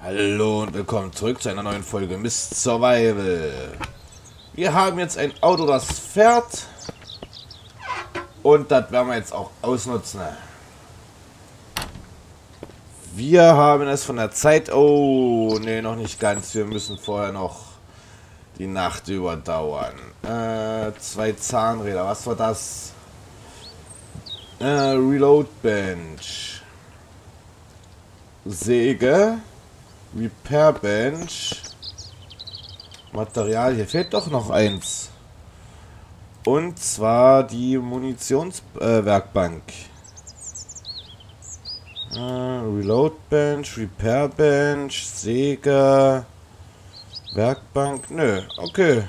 Hallo und willkommen zurück zu einer neuen Folge Mist Survival. Wir haben jetzt ein Auto, das fährt. Und das werden wir jetzt auch ausnutzen. Wir haben es von der Zeit... Oh, nee, noch nicht ganz. Wir müssen vorher noch die Nacht überdauern. Äh, zwei Zahnräder. Was war das? Äh, Reload Bench. Säge. Repair Bench. Material. Hier fehlt doch noch eins. Und zwar die Munitionswerkbank. Äh, Reload Bench, Repair Bench, Säge, Werkbank. Nö, okay.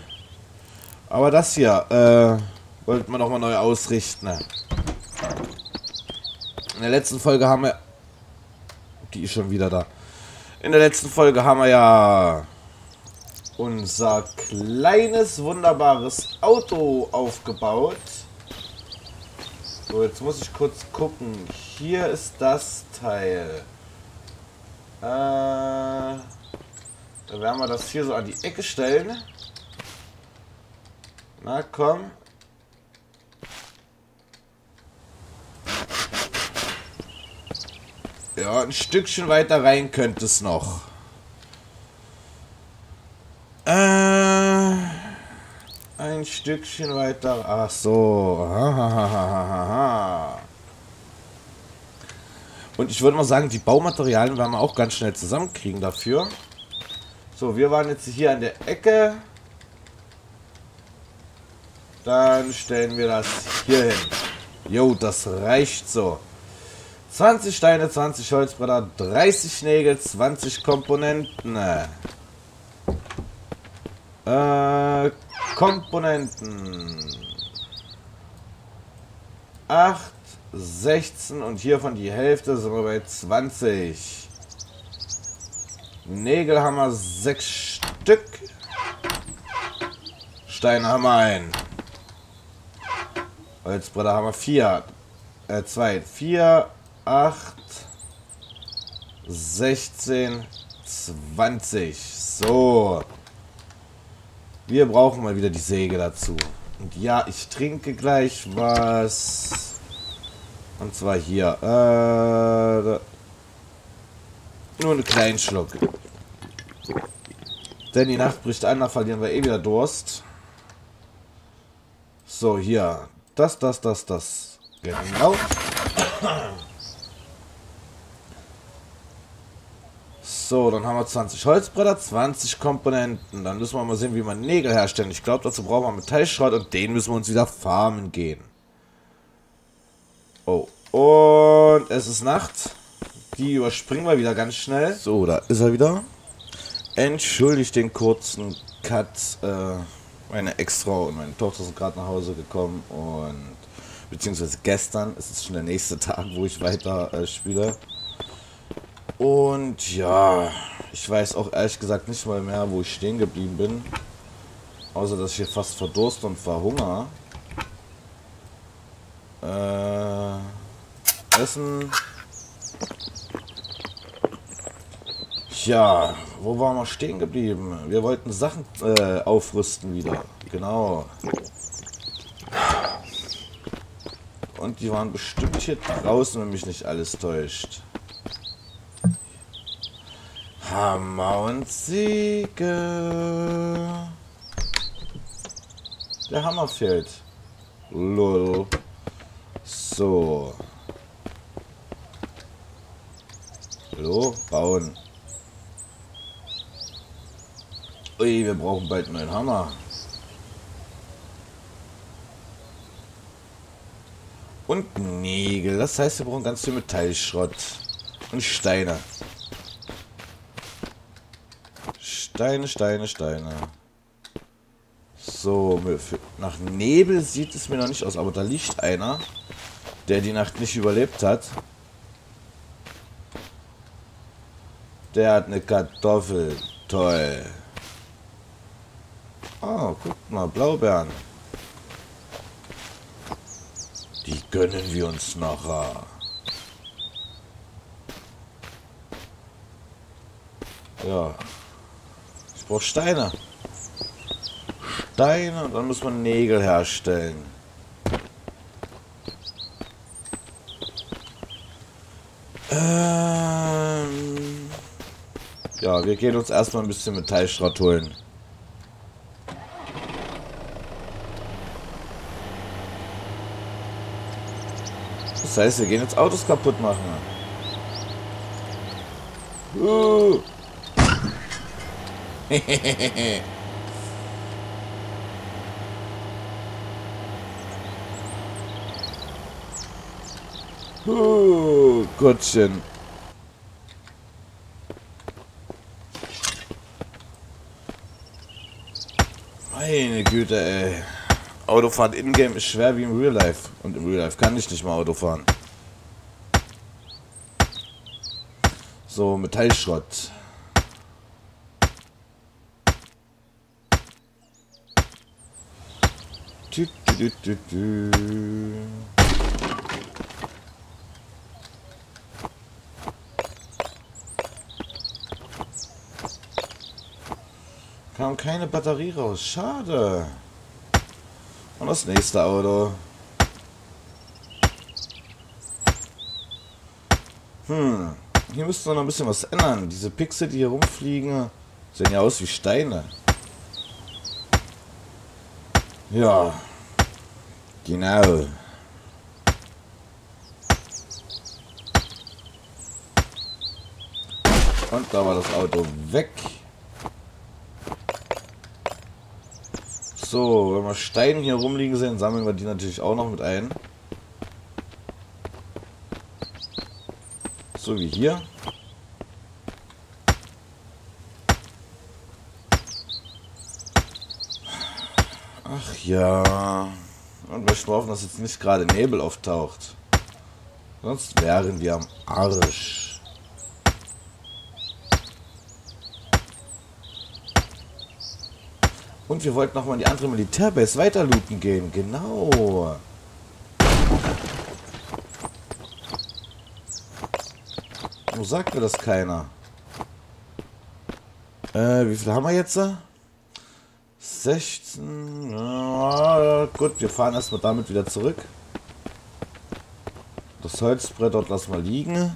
Aber das hier, äh, wollten wir noch mal neu ausrichten. In der letzten Folge haben wir... Die ist schon wieder da. In der letzten Folge haben wir ja unser kleines, wunderbares Auto aufgebaut. So, jetzt muss ich kurz gucken. Hier ist das Teil. Äh, dann werden wir das hier so an die Ecke stellen. Na komm. Ja, ein Stückchen weiter rein könnte es noch. Äh, ein Stückchen weiter. Ach so. Hahaha. Und ich würde mal sagen, die Baumaterialien werden wir auch ganz schnell zusammenkriegen dafür. So, wir waren jetzt hier an der Ecke. Dann stellen wir das hier hin. Jo, das reicht so. 20 Steine, 20 Holzbretter, 30 Nägel, 20 Komponenten. Äh, Komponenten. 8, 16 und hiervon die Hälfte sind wir bei 20. Nägel haben wir 6 Stück. Steine haben wir ein. Holzbretter haben wir 4. Äh, 2, 4, 8, 16, 20. So. Wir brauchen mal wieder die Säge dazu. Und ja, ich trinke gleich was. Und zwar hier. Äh, nur einen kleinen Schluck. Denn die Nacht bricht an, da verlieren wir eh wieder Durst. So, hier. Das, das, das, das. Genau. So, dann haben wir 20 Holzbretter, 20 Komponenten. Dann müssen wir mal sehen, wie man Nägel herstellen. Ich glaube, dazu brauchen wir Metallschrott und den müssen wir uns wieder farmen gehen. Oh, und es ist Nacht. Die überspringen wir wieder ganz schnell. So, da ist er wieder. Entschuldigt den kurzen Cut. Äh, meine Ex-Frau und meine Tochter sind gerade nach Hause gekommen und beziehungsweise gestern. Es ist schon der nächste Tag, wo ich weiter äh, spiele. Und ja, ich weiß auch ehrlich gesagt nicht mal mehr, wo ich stehen geblieben bin. Außer, dass ich hier fast verdurste und verhungere. Äh, Essen. Ja, wo waren wir stehen geblieben? Wir wollten Sachen äh, aufrüsten wieder. Genau. Und die waren bestimmt hier draußen, wenn mich nicht alles täuscht. Hammer und Siege. Der Hammer fehlt. Lol. So. Hallo? Bauen. Ui, wir brauchen bald einen neuen Hammer. Und Nägel. Das heißt, wir brauchen ganz viel Metallschrott. Und Steine. Steine, Steine, Steine. So, nach Nebel sieht es mir noch nicht aus, aber da liegt einer, der die Nacht nicht überlebt hat. Der hat eine Kartoffel. Toll. Oh, guck mal, Blaubeeren. Die gönnen wir uns nachher. Ja. Ich brauche Steine. Steine und dann muss man Nägel herstellen. Ähm ja, wir gehen uns erstmal ein bisschen Metallschrott holen. Das heißt, wir gehen jetzt Autos kaputt machen. Uh. uh, Gottchen. Meine Güte, ey. Autofahren in-game ist schwer wie im Real Life. Und im Real Life kann ich nicht mal Auto fahren. So, Metallschrott. Tü, tü, tü. Kam keine Batterie raus. Schade. Und das nächste Auto. Hm. Hier müsste noch ein bisschen was ändern. Diese Pixel, die hier rumfliegen, sehen ja aus wie Steine. Ja. Genau. Und da war das Auto weg. So, wenn wir Steine hier rumliegen sehen, sammeln wir die natürlich auch noch mit ein. So wie hier. Ach ja. Und wir hoffen, dass jetzt nicht gerade Nebel auftaucht. Sonst wären wir am Arsch. Und wir wollten nochmal in die andere Militärbase weiter looten gehen. Genau. Wo sagt mir das keiner? Äh, wie viel haben wir jetzt? 16. Ja, gut, wir fahren erstmal damit wieder zurück. Das Holzbrett dort lassen wir liegen.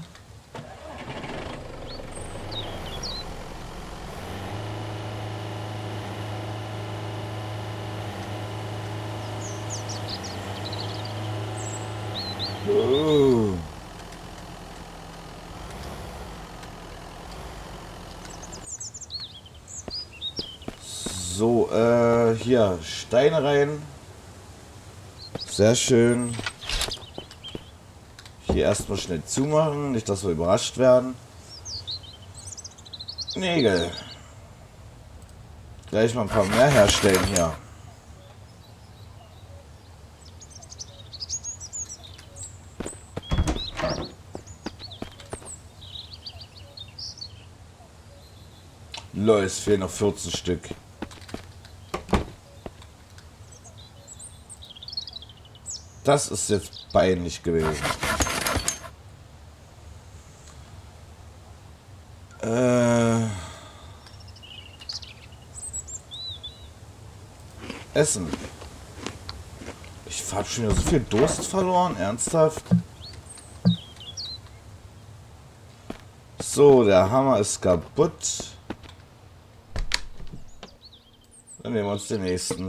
So, äh, hier, Steine rein. Sehr schön. Hier erstmal schnell zumachen, nicht, dass wir überrascht werden. Nägel. Gleich mal ein paar mehr herstellen hier. Lol, es fehlen noch 14 Stück. Das ist jetzt peinlich gewesen. Äh. Essen. Ich habe schon wieder so viel Durst verloren, ernsthaft. So, der Hammer ist kaputt. Dann nehmen wir uns den nächsten.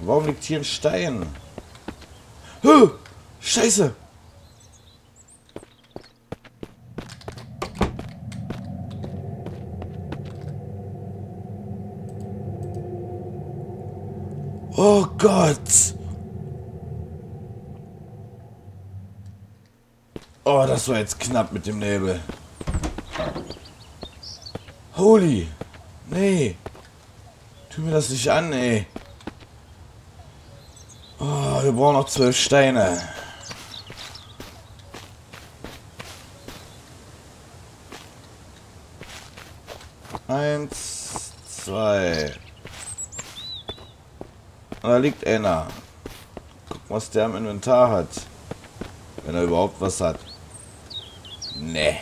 Warum liegt hier ein Stein? Huh, Scheiße! Oh Gott! Oh, das war jetzt knapp mit dem Nebel. Holy! Nee! Tu mir das nicht an, ey! Oh, wir brauchen noch zwölf Steine. Eins, zwei. Und da liegt einer. Guck, was der im Inventar hat. Wenn er überhaupt was hat. Nee.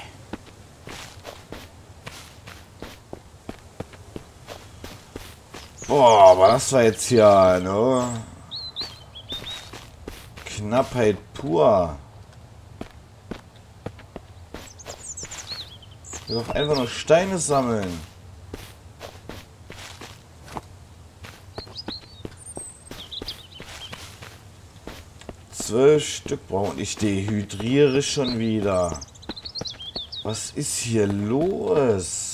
Boah, aber das war jetzt hier, ne? Knappheit pur. Will doch einfach nur Steine sammeln. Zwölf Stück brauchen. Ich dehydriere schon wieder. Was ist hier los?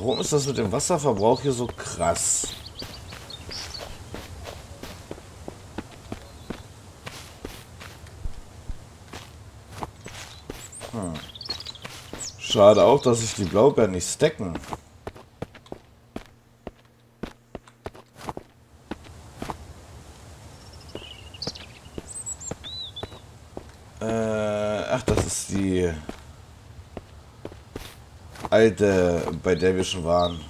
Warum ist das mit dem Wasserverbrauch hier so krass? Hm. Schade auch, dass sich die Blaubeeren nicht stacken. Alte, bei der wir schon waren.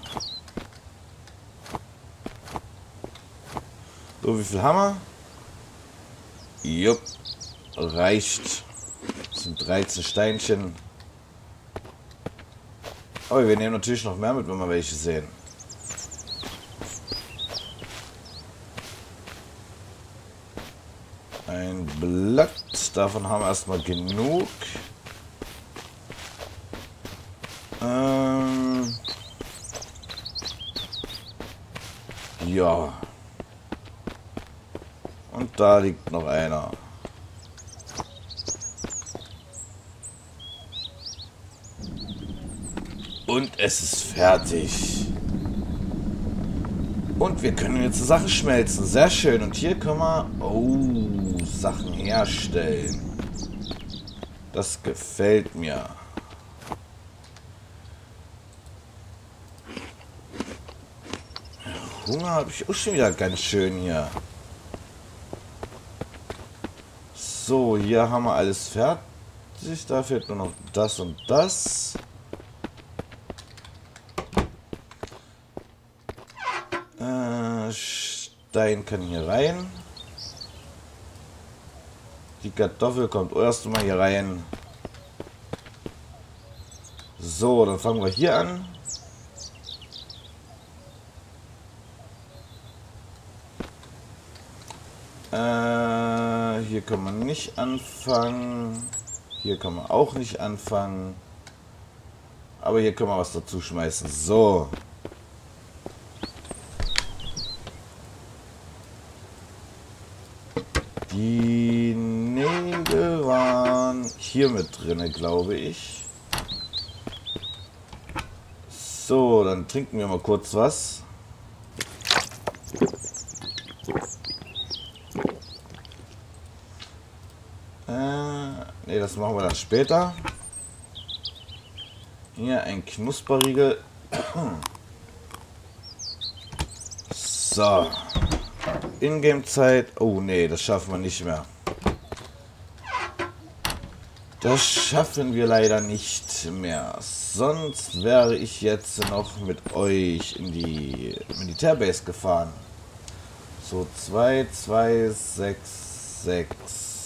So, wie viel haben wir? Jupp, reicht. Das sind 13 Steinchen. Aber wir nehmen natürlich noch mehr mit, wenn wir welche sehen. Ein Blatt, davon haben wir erstmal genug. Ja. Und da liegt noch einer. Und es ist fertig. Und wir können jetzt Sachen schmelzen. Sehr schön. Und hier können wir... Oh, Sachen herstellen. Das gefällt mir. Hunger habe ich auch schon wieder ganz schön hier. So, hier haben wir alles fertig. Da fehlt nur noch das und das. Äh, Stein kann hier rein. Die Kartoffel kommt erst mal hier rein. So, dann fangen wir hier an. Äh, hier kann man nicht anfangen. Hier kann man auch nicht anfangen. Aber hier können wir was dazu schmeißen. So. Die Nägel waren hier mit drin, glaube ich. So, dann trinken wir mal kurz was. Ne, das machen wir dann später. Hier ein Knusperriegel. So. Ingame-Zeit. Oh nee, das schaffen wir nicht mehr. Das schaffen wir leider nicht mehr. Sonst wäre ich jetzt noch mit euch in die Militärbase gefahren. So 2, 2, 6, 6.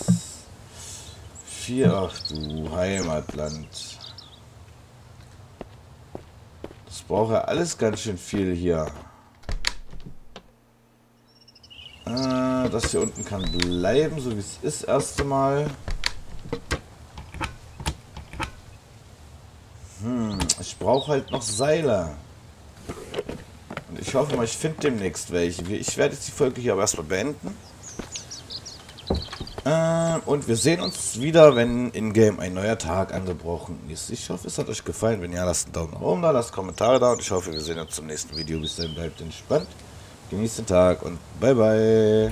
4, ach du Heimatland. Das braucht ja alles ganz schön viel hier. Äh, das hier unten kann bleiben, so wie es ist, erste Mal. Hm, ich brauche halt noch Seile. Und ich hoffe mal, ich finde demnächst welche. Ich werde jetzt die Folge hier aber erstmal beenden. Äh, und wir sehen uns wieder, wenn in-game ein neuer Tag angebrochen ist. Ich hoffe, es hat euch gefallen. Wenn ja, lasst einen Daumen nach oben da, lasst Kommentare da und ich hoffe, wir sehen uns zum nächsten Video. Bis dahin, bleibt entspannt, genießt den Tag und bye bye.